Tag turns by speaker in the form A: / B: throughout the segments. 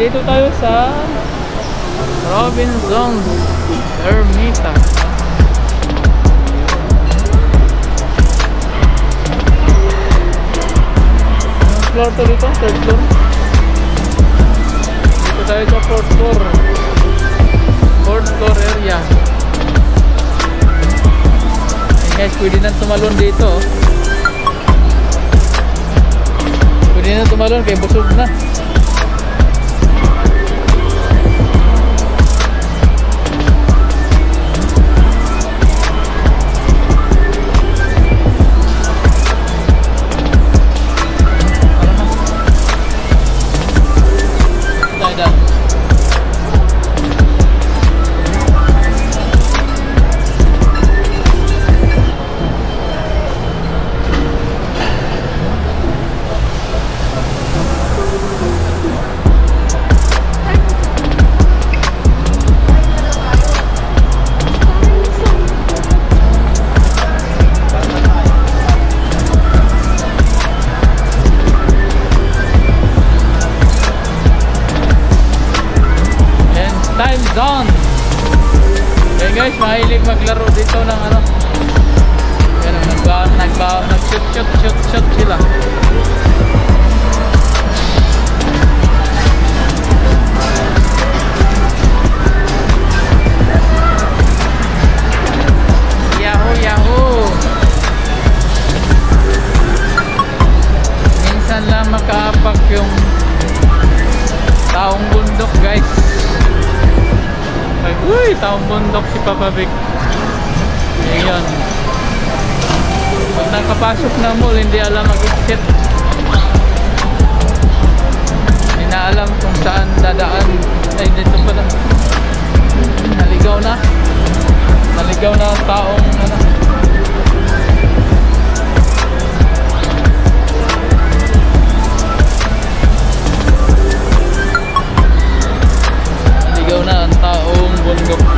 A: at dito tayo sa Robinson's Ermita. Anong floor to dito? Third floor? Dito tayo sa fourth floor. Fourth floor area. Ayan guys, pwede na tumalon dito. Pwede na tumalon kay busog na. Maglaro dito ng ano. Yan, nagba, nagba, nag-shoot, shoot, shoot, shoot sila. Yahoo, yahoo! Minsan lang yung taong bundok guys uy, taong bundok si Papa Vic saan dadaan? Ay, dito pala. Naligaw na. Naligaw na ang taong ano. Naligaw na ang taong bundok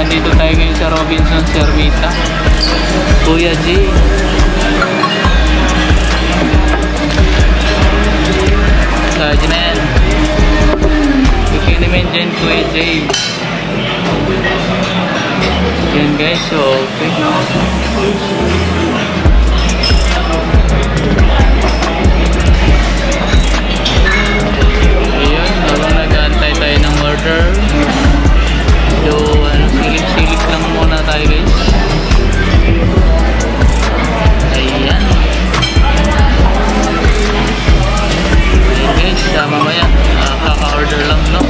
A: nandito tayo ngayon sa Robinson Servita. Kuya G. Sa Jimen. Bikini men dyan, Kuya J. Yan guys, so okay. Ayun, habang nag-aantay tayo ng order. So, lang muna tayo guys. Ayan. Ayan guys, ah, mamaya.
B: Kaka-order lang, no?